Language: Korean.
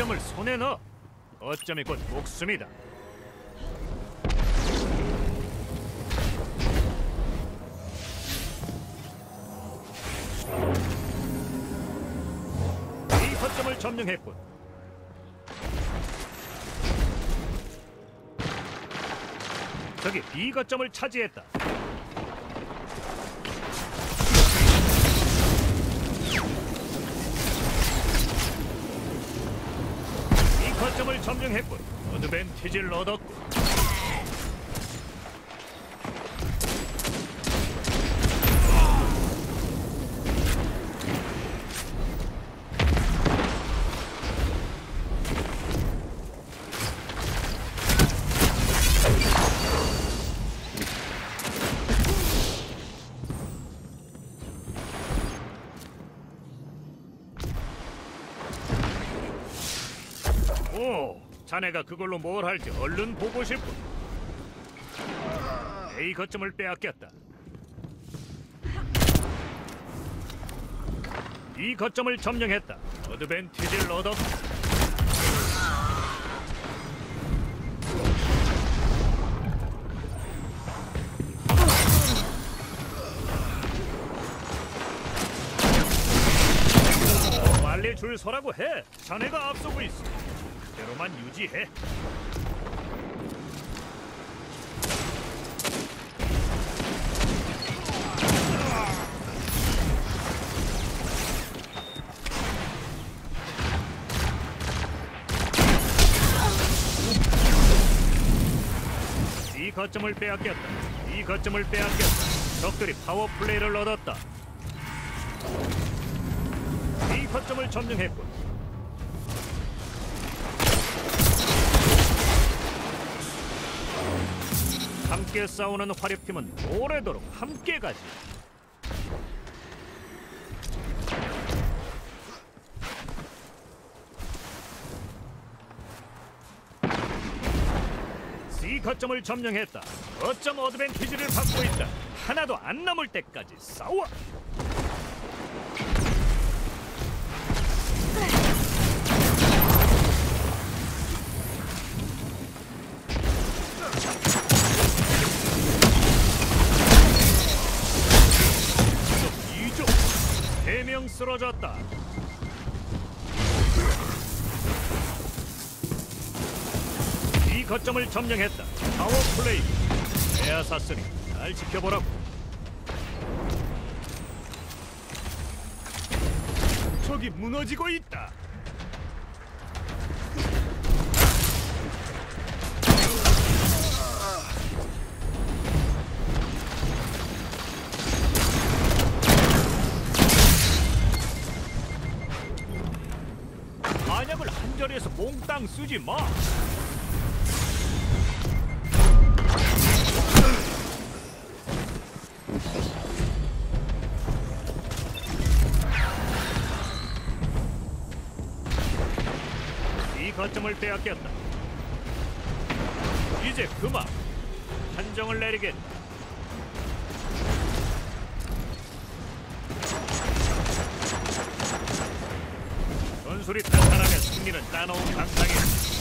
거점을 손에 넣어. 거점이 곧 목숨이다. 이 거점을 점령했군. 저기 B 거점을 차지했다. 거점을 점령했군. 어드밴티지를 얻었고. 오, 자네가 그걸로 뭘 할지 얼른 보고 싶군. A 거점을 빼앗겼다. 이 거점을 점령했다. 어드밴티지를 얻었다. 빨리 줄 서라고 해. 자네가 앞서고 있어. 그대로만 유지해. 이 거점을 빼앗겼다. 이 거점을 빼앗겼다. 적들이 파워 플레이를 얻었다. 이 거점을 점령했군. 함께 싸우는 화력팀은 오래도록 함께 가지. 거점을 점령했다. 거점 어드밴티지를 받고 있다. 하나도 안 남을 때까지 싸워. 쓰러졌다. 이 거점을 점령했다. 파워 플레이. 에아사스니 잘 지켜보라고. 저기 무너지고 있다. 자리에서 몽땅 쓰지 마. 이 거점을 빼앗겼다. 이제 그만 판정을 내리겠다. 전술이 탄탄하면 승리는 따놓은 강상이다.